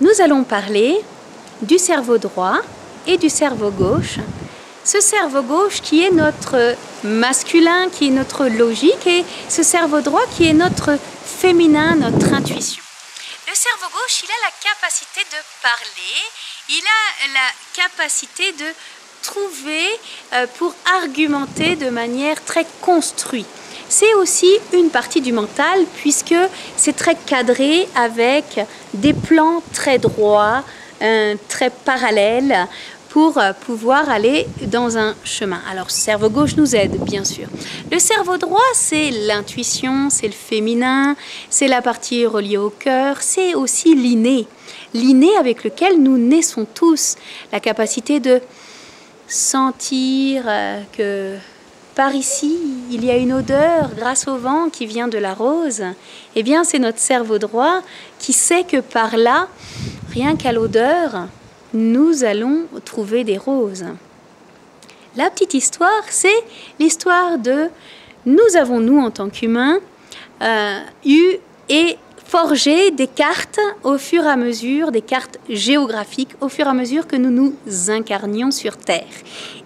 nous allons parler du cerveau droit et du cerveau gauche. Ce cerveau gauche qui est notre masculin, qui est notre logique, et ce cerveau droit qui est notre féminin, notre intuition. Le cerveau gauche, il a la capacité de parler, il a la capacité de trouver euh, pour argumenter de manière très construite. C'est aussi une partie du mental puisque c'est très cadré avec des plans très droits, très parallèles pour euh, pouvoir aller dans un chemin. Alors, cerveau gauche nous aide, bien sûr. Le cerveau droit, c'est l'intuition, c'est le féminin, c'est la partie reliée au cœur, c'est aussi l'inné. L'inné avec lequel nous naissons tous. La capacité de sentir euh, que par ici, il y a une odeur grâce au vent qui vient de la rose, eh bien c'est notre cerveau droit qui sait que par là, rien qu'à l'odeur, nous allons trouver des roses. La petite histoire, c'est l'histoire de nous avons, nous, en tant qu'humains, euh, eu et forger des cartes au fur et à mesure, des cartes géographiques, au fur et à mesure que nous nous incarnions sur Terre.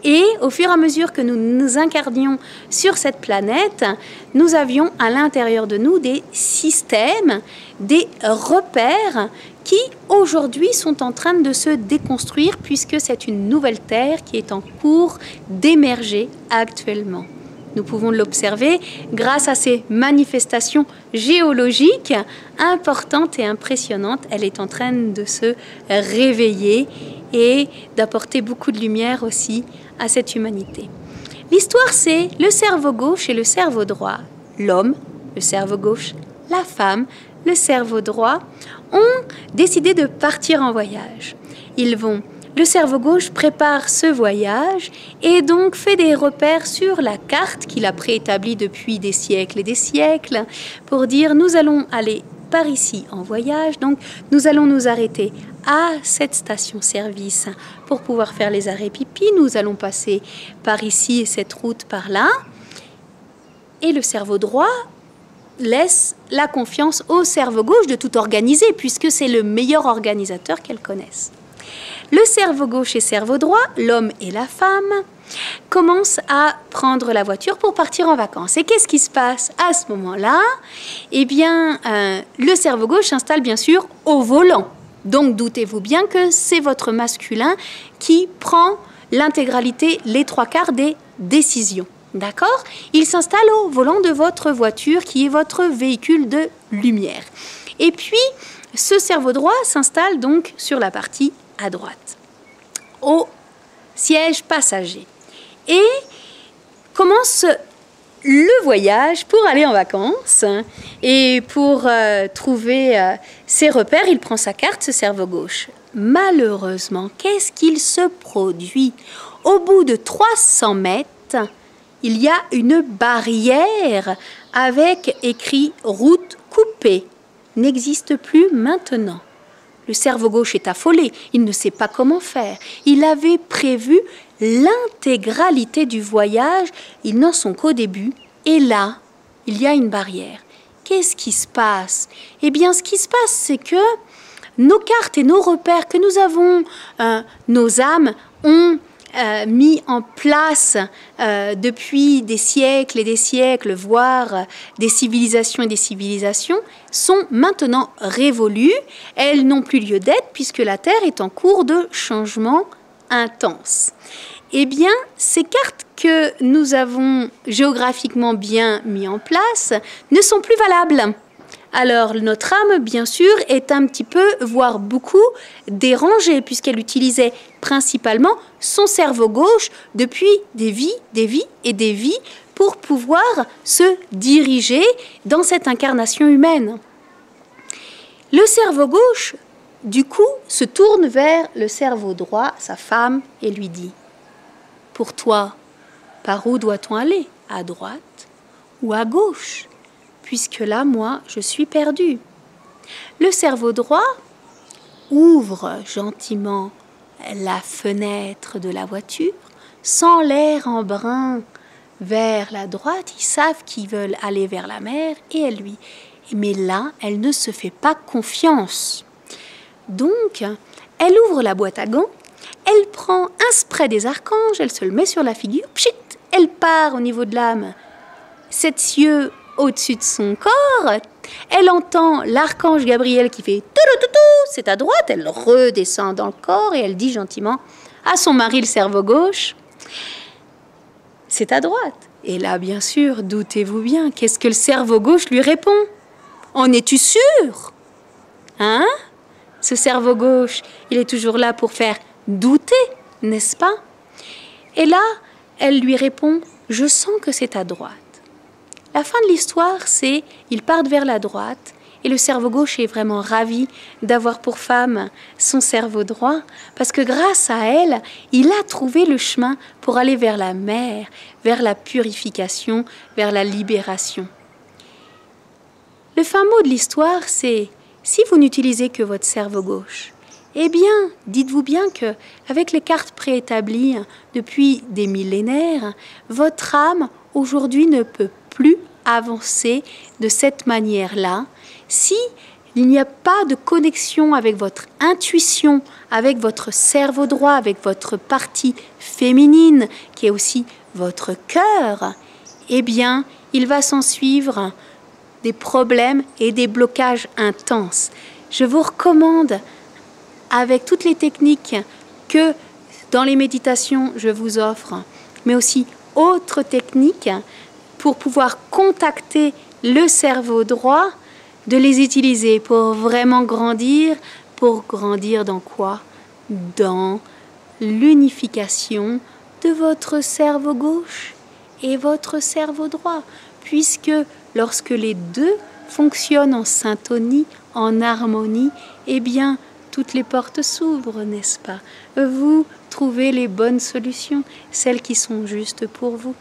Et au fur et à mesure que nous nous incarnions sur cette planète, nous avions à l'intérieur de nous des systèmes, des repères qui aujourd'hui sont en train de se déconstruire puisque c'est une nouvelle Terre qui est en cours d'émerger actuellement. Nous pouvons l'observer grâce à ces manifestations géologiques importantes et impressionnantes. Elle est en train de se réveiller et d'apporter beaucoup de lumière aussi à cette humanité. L'histoire, c'est le cerveau gauche et le cerveau droit. L'homme, le cerveau gauche, la femme, le cerveau droit, ont décidé de partir en voyage. Ils vont le cerveau gauche prépare ce voyage et donc fait des repères sur la carte qu'il a préétablie depuis des siècles et des siècles pour dire nous allons aller par ici en voyage, donc nous allons nous arrêter à cette station-service pour pouvoir faire les arrêts pipi, nous allons passer par ici et cette route par là. Et le cerveau droit laisse la confiance au cerveau gauche de tout organiser puisque c'est le meilleur organisateur qu'elle connaisse le cerveau gauche et cerveau droit, l'homme et la femme, commencent à prendre la voiture pour partir en vacances. Et qu'est-ce qui se passe à ce moment-là? Eh bien, euh, le cerveau gauche s'installe bien sûr au volant. Donc doutez-vous bien que c'est votre masculin qui prend l'intégralité, les trois quarts des décisions. D'accord? Il s'installe au volant de votre voiture qui est votre véhicule de lumière. Et puis, ce cerveau droit s'installe donc sur la partie à droite, au siège passager. Et commence le voyage pour aller en vacances. Et pour euh, trouver euh, ses repères, il prend sa carte, ce cerveau gauche. Malheureusement, qu'est-ce qu'il se produit? Au bout de 300 mètres, il y a une barrière avec écrit route coupée. N'existe plus maintenant. Le cerveau gauche est affolé, il ne sait pas comment faire. Il avait prévu l'intégralité du voyage, ils n'en sont qu'au début, et là, il y a une barrière. Qu'est-ce qui se passe? Eh bien, ce qui se passe, c'est que nos cartes et nos repères que nous avons, euh, nos âmes, ont euh, mis en place euh, depuis des siècles et des siècles, voire des civilisations et des civilisations, sont maintenant révolues. Elles n'ont plus lieu d'être puisque la Terre est en cours de changement intense. Eh bien, ces cartes que nous avons géographiquement bien mis en place ne sont plus valables. Alors notre âme, bien sûr, est un petit peu, voire beaucoup, dérangée puisqu'elle utilisait principalement son cerveau gauche depuis des vies, des vies et des vies pour pouvoir se diriger dans cette incarnation humaine. Le cerveau gauche, du coup, se tourne vers le cerveau droit, sa femme, et lui dit, Pour toi, par où doit-on aller? À droite ou à gauche? Puisque là, moi, je suis perdu. Le cerveau droit ouvre gentiment la fenêtre de la voiture, sans l'air en brin vers la droite. Ils savent qu'ils veulent aller vers la mer et elle lui. Mais là, elle ne se fait pas confiance. Donc, elle ouvre la boîte à gants, elle prend un spray des archanges, elle se le met sur la figure, pchit, elle part au niveau de l'âme. Sept cieux au-dessus de son corps, elle entend l'archange Gabriel qui fait c'est à droite, elle redescend dans le corps et elle dit gentiment à son mari le cerveau gauche c'est à droite. Et là, bien sûr, doutez-vous bien, qu'est-ce que le cerveau gauche lui répond? En es-tu sûr? Hein? Ce cerveau gauche, il est toujours là pour faire douter, n'est-ce pas? Et là, elle lui répond Je sens que c'est à droite. La fin de l'histoire, c'est ils partent vers la droite et le cerveau gauche est vraiment ravi d'avoir pour femme son cerveau droit, parce que grâce à elle, il a trouvé le chemin pour aller vers la mer, vers la purification, vers la libération. Le fin mot de l'histoire, c'est si vous n'utilisez que votre cerveau gauche, eh bien, dites-vous bien que, avec les cartes préétablies depuis des millénaires, votre âme aujourd'hui ne peut plus avancer de cette manière-là si il n'y a pas de connexion avec votre intuition, avec votre cerveau droit, avec votre partie féminine, qui est aussi votre cœur, eh bien, il va s'en suivre des problèmes et des blocages intenses. Je vous recommande, avec toutes les techniques que dans les méditations je vous offre, mais aussi autres techniques pour pouvoir contacter le cerveau droit, de les utiliser pour vraiment grandir. Pour grandir dans quoi? Dans l'unification de votre cerveau gauche et votre cerveau droit. Puisque lorsque les deux fonctionnent en syntonie, en harmonie, eh bien, toutes les portes s'ouvrent, n'est-ce pas? Vous trouvez les bonnes solutions, celles qui sont justes pour vous.